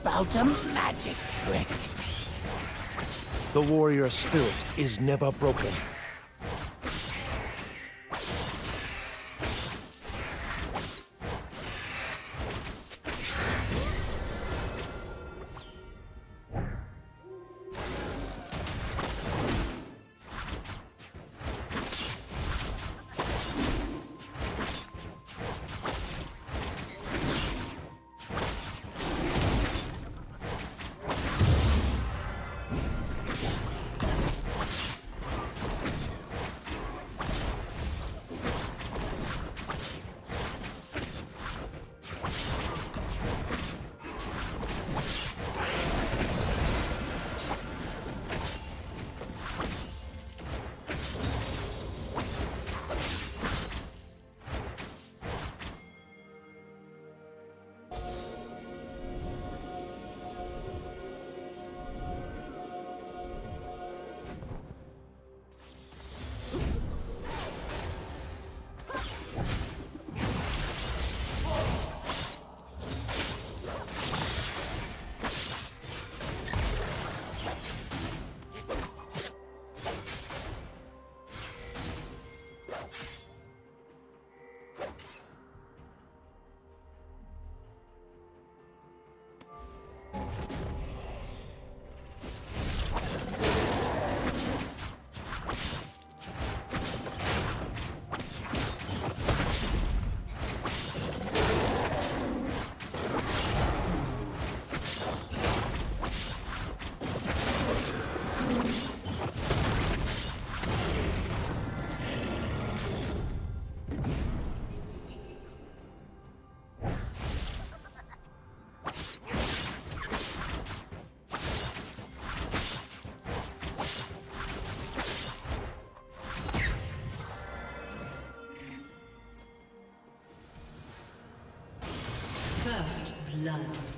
about a magic trick. The warrior spirit is never broken. Blood.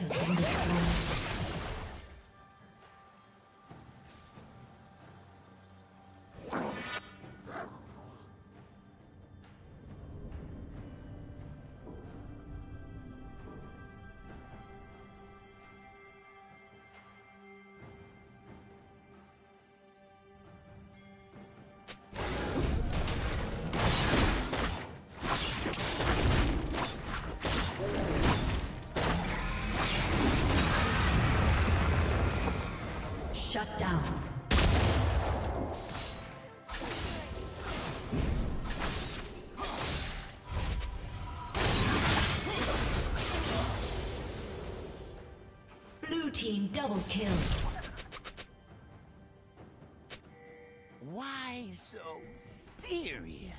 Has been destroyed. Shut down. Blue team double kill. Why so serious?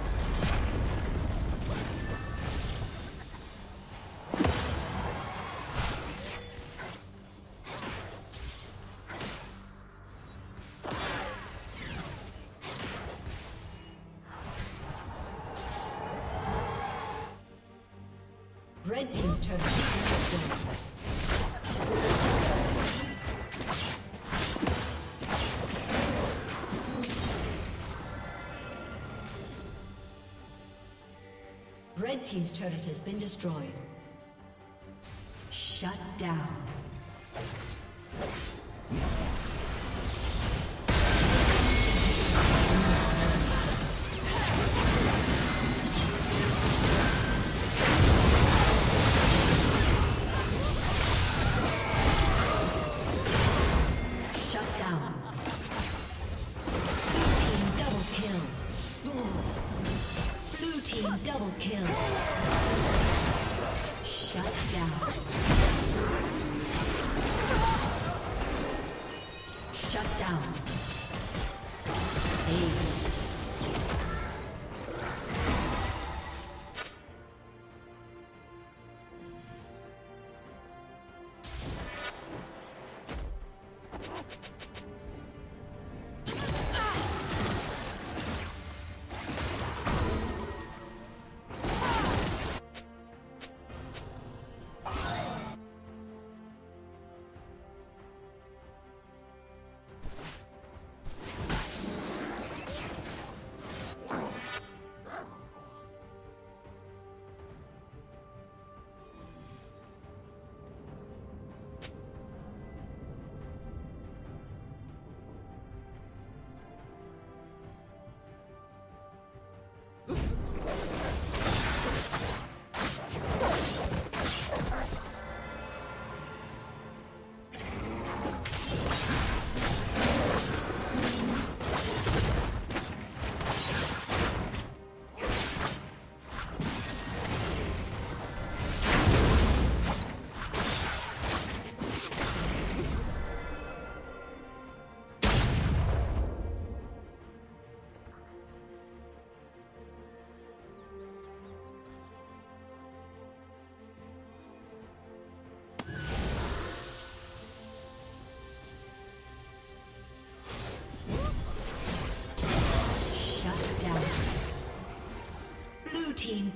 Team's destroyed. Red Team's turret has been destroyed. Shut down.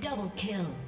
Double kill.